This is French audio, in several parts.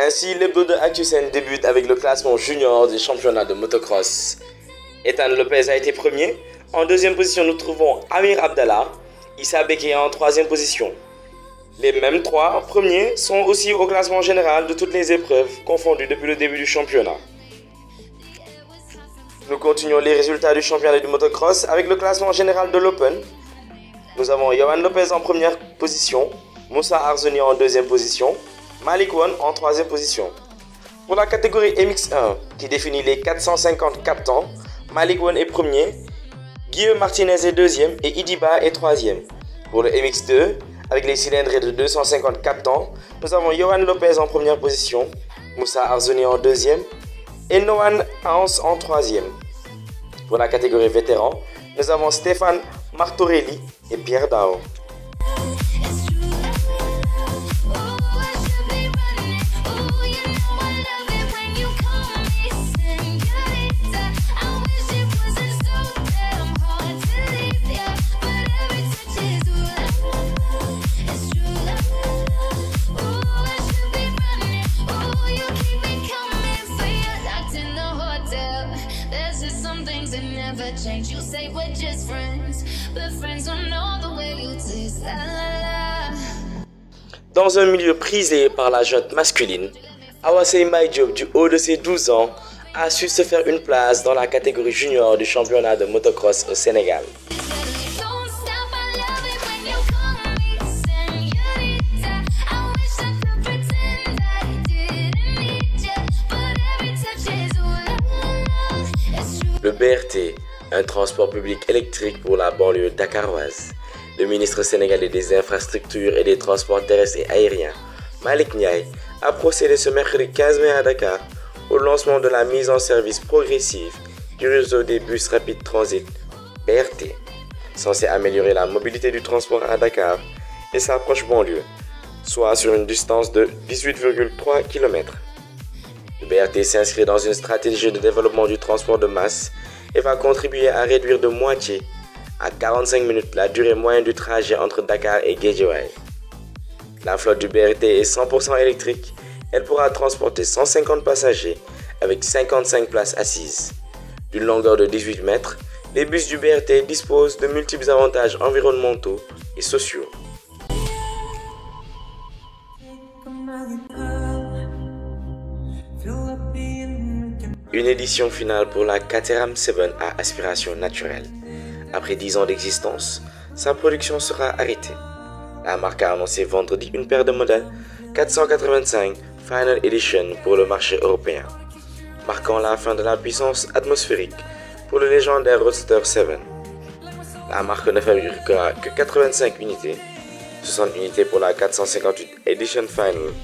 Ainsi, l'hebdo de ActuSen débute avec le classement junior des championnats de motocross. Ethan Lopez a été premier. En deuxième position, nous trouvons Amir Abdallah. Issa Beke en troisième position. Les mêmes trois premiers sont aussi au classement général de toutes les épreuves confondues depuis le début du championnat. Nous continuons les résultats du championnat du motocross avec le classement général de l'Open. Nous avons Johan Lopez en première position, Moussa Arzoni en deuxième position, Malik One en troisième position. Pour la catégorie MX1 qui définit les 450 captants, Malik One est premier, Guillaume Martinez est deuxième et Idiba est troisième. Pour le MX2, avec les cylindres de 250 captants, nous avons Johan Lopez en première position, Moussa Arzoni en deuxième et Noan Hans en troisième. Pour la catégorie vétéran, nous avons Stéphane Martorelli et Pierre Dao. Dans un milieu prisé par la jeune masculine, Awase Maïdiop, du haut de ses 12 ans, a su se faire une place dans la catégorie junior du championnat de motocross au Sénégal. Le BRT, un transport public électrique pour la banlieue dakaroise. Le ministre sénégalais des Infrastructures et des Transports terrestres et aériens, Malik Niaï, a procédé ce mercredi 15 mai à Dakar au lancement de la mise en service progressive du réseau des bus rapides transit BRT, censé améliorer la mobilité du transport à Dakar et sa proche banlieue, soit sur une distance de 18,3 km. Le BRT s'inscrit dans une stratégie de développement du transport de masse et va contribuer à réduire de moitié à 45 minutes la durée moyenne du trajet entre Dakar et Guédiawaye. La flotte du BRT est 100% électrique. Elle pourra transporter 150 passagers avec 55 places assises. D'une longueur de 18 mètres, les bus du BRT disposent de multiples avantages environnementaux et sociaux. Une édition finale pour la Caterham 7 à aspiration naturelle. Après 10 ans d'existence, sa production sera arrêtée. La marque a annoncé vendredi une paire de modèles 485 Final Edition pour le marché européen, marquant la fin de la puissance atmosphérique pour le légendaire Roadster 7. La marque ne fabriquera que 85 unités, 60 unités pour la 458 Edition Final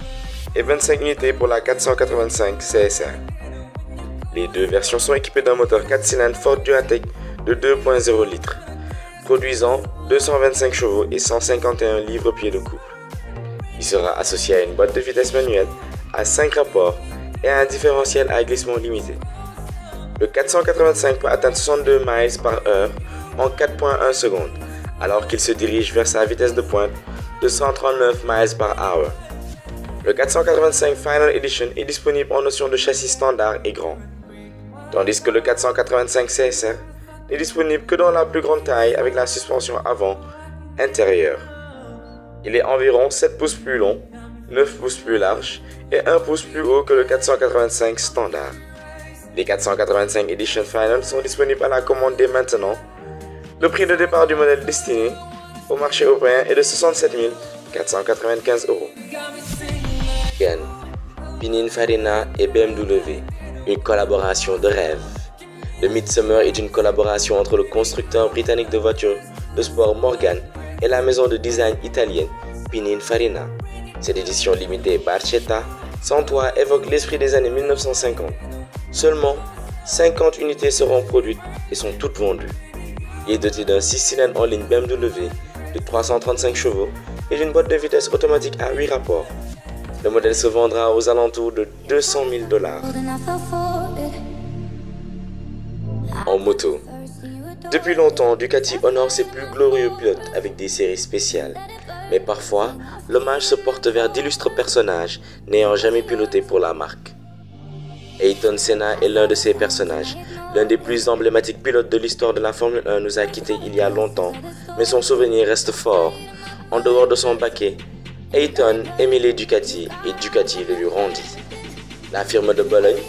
et 25 unités pour la 485 CSR. Les deux versions sont équipées d'un moteur 4 cylindres Ford Duatec de 2.0 litres, produisant 225 chevaux et 151 livres-pieds de couple. Il sera associé à une boîte de vitesse manuelle à 5 rapports et à un différentiel à glissement limité. Le 485 peut atteindre 62 miles par heure en 4.1 secondes, alors qu'il se dirige vers sa vitesse de pointe de 139 miles par hour. Le 485 Final Edition est disponible en notion de châssis standard et grand tandis que le 485 CSR n'est disponible que dans la plus grande taille avec la suspension avant intérieure. Il est environ 7 pouces plus long, 9 pouces plus large et 1 pouce plus haut que le 485 standard. Les 485 Edition Final sont disponibles à la commande dès maintenant. Le prix de départ du modèle destiné au marché européen est de 67 495 euros. Pinin Farina et BMW une collaboration de rêve. Le Midsummer est une collaboration entre le constructeur britannique de voitures de sport Morgan et la maison de design italienne Pininfarina. Cette édition limitée Barchetta sans toit évoque l'esprit des années 1950. Seulement 50 unités seront produites et sont toutes vendues. Il est doté d'un 6 cylindres en ligne BMW de 335 chevaux et d'une boîte de vitesse automatique à 8 rapports. Le modèle se vendra aux alentours de 200 000 dollars. En moto. Depuis longtemps, Ducati honore ses plus glorieux pilotes avec des séries spéciales. Mais parfois, l'hommage se porte vers d'illustres personnages n'ayant jamais piloté pour la marque. Ayton Senna est l'un de ces personnages. L'un des plus emblématiques pilotes de l'histoire de la Formule 1 nous a quittés il y a longtemps, mais son souvenir reste fort. En dehors de son baquet, Ayton aimait les Ducati et Ducati le lui rendit. La firme de Bologne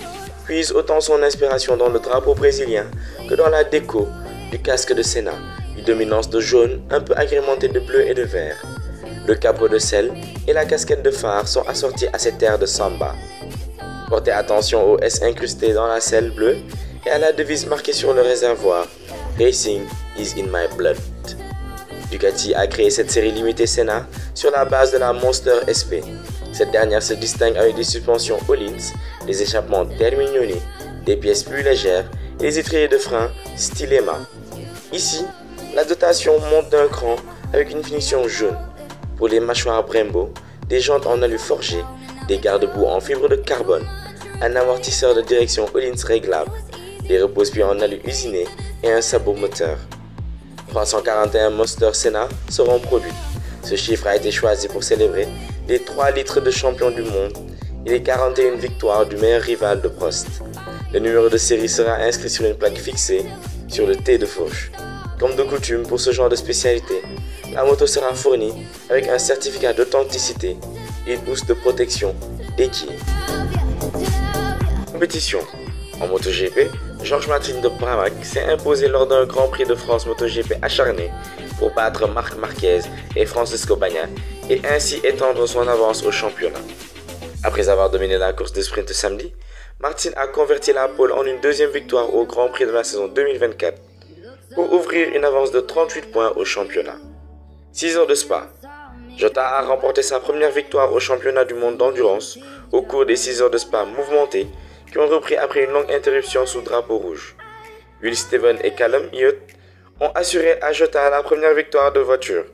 puise autant son inspiration dans le drapeau brésilien que dans la déco du casque de Senna, une dominance de jaune un peu agrémentée de bleu et de vert. Le capot de sel et la casquette de phare sont assortis à cette air de samba. Portez attention au S incrusté dans la selle bleue et à la devise marquée sur le réservoir Racing is in my blood. Ducati a créé cette série limitée Senna sur la base de la Monster SP. Cette dernière se distingue avec des suspensions Hollins, des échappements Terminioni, des pièces plus légères et des étriers de frein Stilema. Ici, la dotation monte d'un cran avec une finition jaune. Pour les mâchoires Brembo, des jantes en alu forgé des garde-boue en fibre de carbone, un amortisseur de direction Hollins réglable, des repose-pieds en alu usiné et un sabot moteur. 341 Monster Senna seront produits. Ce chiffre a été choisi pour célébrer les 3 litres de champion du monde et les 41 victoires du meilleur rival de Prost. Le numéro de série sera inscrit sur une plaque fixée sur le T de fauche. Comme de coutume pour ce genre de spécialité, la moto sera fournie avec un certificat d'authenticité une housse de protection dédiée. Compétition. En MotoGP, Georges Martin de Pramac s'est imposé lors d'un Grand Prix de France MotoGP acharné pour battre Marc Marquez et Francisco Bagnac et ainsi étendre son avance au championnat. Après avoir dominé la course de sprint samedi, Martin a converti la pole en une deuxième victoire au Grand Prix de la saison 2024 pour ouvrir une avance de 38 points au championnat. 6 heures de Spa, Jota a remporté sa première victoire au championnat du monde d'endurance au cours des 6 heures de spa mouvementées ont repris après une longue interruption sous drapeau rouge. Will Steven et Callum Hiot ont assuré à Jota la première victoire de voiture,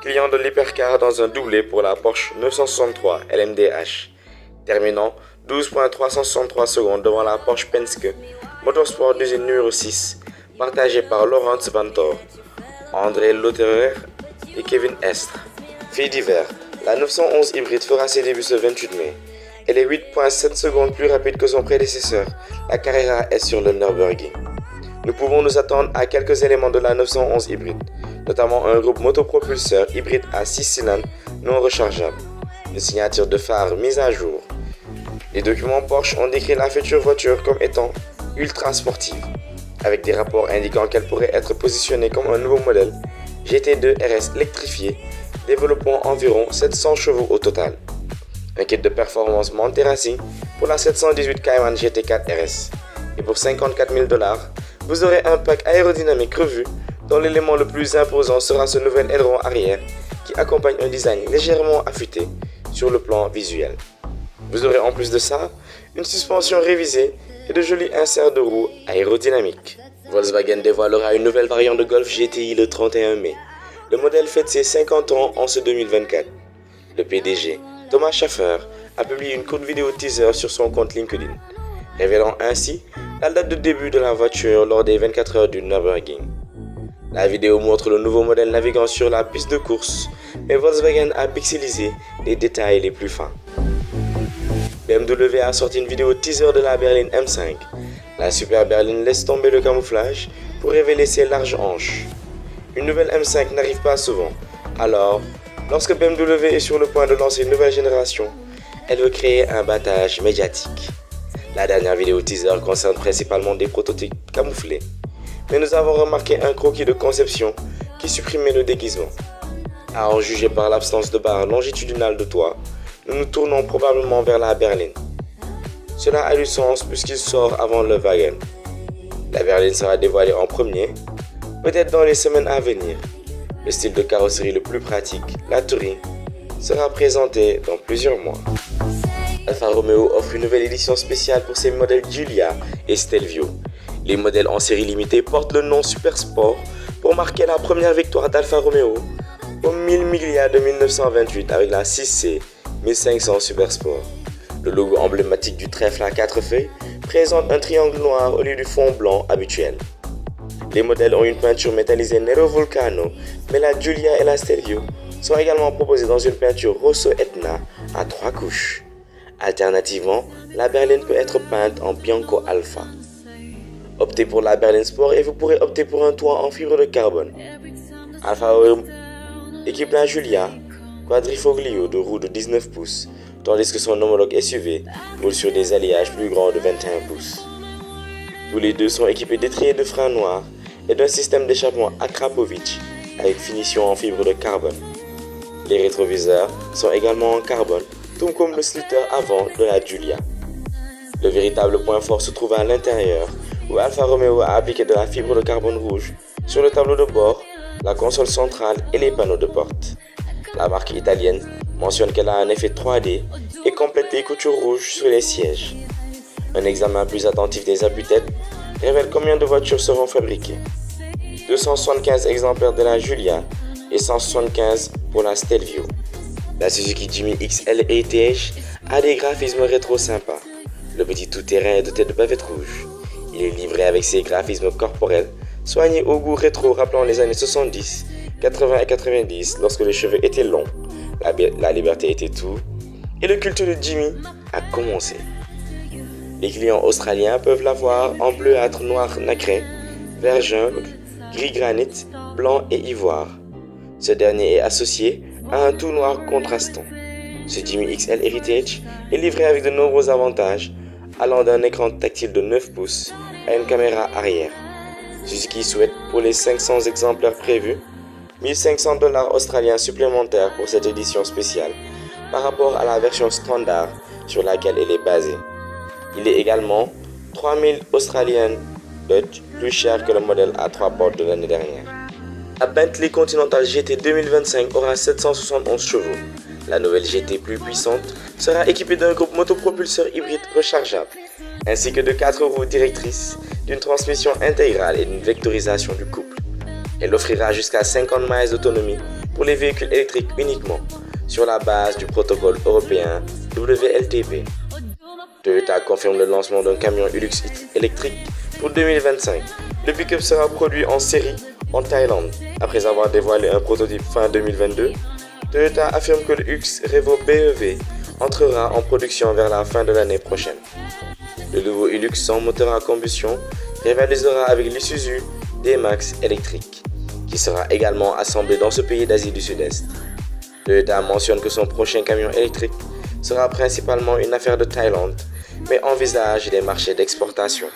client de l'hypercar dans un doublé pour la Porsche 963 LMDH, terminant 12.363 secondes devant la Porsche Penske Motorsport d'usine numéro 6, partagée par Laurence Vantor, André Lotterer et Kevin Estre. Fille d'hiver, la 911 hybride fera ses débuts ce 28 mai. Elle est 8.7 secondes plus rapide que son prédécesseur, la Carrera S sur le Nürburgring. Nous pouvons nous attendre à quelques éléments de la 911 hybride, notamment un groupe motopropulseur hybride à 6 cylindres non rechargeable, une signature de phare mise à jour. Les documents Porsche ont décrit la future voiture comme étant ultra sportive, avec des rapports indiquant qu'elle pourrait être positionnée comme un nouveau modèle GT2 RS électrifié développant environ 700 chevaux au total. Un kit de performance Monte Racing pour la 718 Cayman GT4 RS. Et pour 54 000 dollars, vous aurez un pack aérodynamique revu dont l'élément le plus imposant sera ce nouvel aileron arrière qui accompagne un design légèrement affûté sur le plan visuel. Vous aurez en plus de ça une suspension révisée et de jolis inserts de roues aérodynamiques. Volkswagen dévoilera une nouvelle variante de Golf GTI le 31 mai. Le modèle fête ses 50 ans en ce 2024. Le PDG, Thomas Schaffer, a publié une courte vidéo teaser sur son compte LinkedIn, révélant ainsi la date de début de la voiture lors des 24 heures du Nürburgring. La vidéo montre le nouveau modèle naviguant sur la piste de course, mais Volkswagen a pixelisé les détails les plus fins. BMW a sorti une vidéo teaser de la berline M5. La super berline laisse tomber le camouflage pour révéler ses larges hanches. Une nouvelle M5 n'arrive pas souvent. Alors, lorsque BMW est sur le point de lancer une nouvelle génération, elle veut créer un battage médiatique. La dernière vidéo teaser concerne principalement des prototypes camouflés. Mais nous avons remarqué un croquis de conception qui supprimait le déguisement. À en juger par l'absence de barre longitudinale de toit, nous nous tournons probablement vers la berline. Cela a du sens puisqu'il sort avant le wagon. La berline sera dévoilée en premier Peut-être dans les semaines à venir, le style de carrosserie le plus pratique, la Touring, sera présenté dans plusieurs mois. Alfa Romeo offre une nouvelle édition spéciale pour ses modèles Giulia et Stelvio. Les modèles en série limitée portent le nom Super Sport pour marquer la première victoire d'Alfa Romeo au 1000 Miglia de 1928 avec la 6C 1500 Super Sport. Le logo emblématique du trèfle à quatre feuilles présente un triangle noir au lieu du fond blanc habituel. Les modèles ont une peinture métallisée Nero Vulcano, mais la Giulia et la Stelvio sont également proposés dans une peinture Rosso Etna à trois couches. Alternativement, la berline peut être peinte en Bianco Alpha. Optez pour la berline Sport et vous pourrez opter pour un toit en fibre de carbone. Alpha équipe la Julia quadrifoglio de roue de 19 pouces, tandis que son homologue SUV roule sur des alliages plus grands de 21 pouces. Tous les deux sont équipés d'étriers de frein noirs et d'un système d'échappement Akrapovic avec finition en fibre de carbone. Les rétroviseurs sont également en carbone, tout comme le slitter avant de la Giulia. Le véritable point fort se trouve à l'intérieur, où Alfa Romeo a appliqué de la fibre de carbone rouge sur le tableau de bord, la console centrale et les panneaux de porte. La marque italienne mentionne qu'elle a un effet 3D et complète les coutures rouges sur les sièges. Un examen plus attentif des appuis-têtes révèle combien de voitures seront fabriquées? 275 exemplaires de la Giulia et 175 pour la Stelvio. La Suzuki Jimmy XL ATH a des graphismes rétro sympas. Le petit tout-terrain est doté de bavettes rouges. Il est livré avec ses graphismes corporels, soignés au goût rétro rappelant les années 70, 80 et 90 lorsque les cheveux étaient longs, la liberté était tout, et le culte de Jimmy a commencé. Les clients australiens peuvent l'avoir en bleuâtre noir nacré, vert jungle, gris granit, blanc et ivoire. Ce dernier est associé à un tout noir contrastant. Ce Jimmy XL Heritage est livré avec de nombreux avantages, allant d'un écran tactile de 9 pouces à une caméra arrière. Suzuki souhaite pour les 500 exemplaires prévus 1500 dollars australiens supplémentaires pour cette édition spéciale par rapport à la version standard sur laquelle elle est basée. Il est également 3000 Australian Dutch plus cher que le modèle à 3 portes de l'année dernière. La Bentley Continental GT 2025 aura 771 chevaux. La nouvelle GT plus puissante sera équipée d'un groupe motopropulseur hybride rechargeable, ainsi que de 4 roues directrices, d'une transmission intégrale et d'une vectorisation du couple. Elle offrira jusqu'à 50 miles d'autonomie pour les véhicules électriques uniquement, sur la base du protocole européen WLTP. Toyota confirme le lancement d'un camion Hilux électrique pour 2025. Le pick-up sera produit en série en Thaïlande. Après avoir dévoilé un prototype fin 2022, Toyota affirme que le X Revo BEV entrera en production vers la fin de l'année prochaine. Le nouveau Hilux sans moteur à combustion rivalisera avec l'Isuzu D-Max électrique, qui sera également assemblé dans ce pays d'Asie du Sud-Est. Toyota mentionne que son prochain camion électrique sera principalement une affaire de Thaïlande, mais envisage des marchés d'exportation.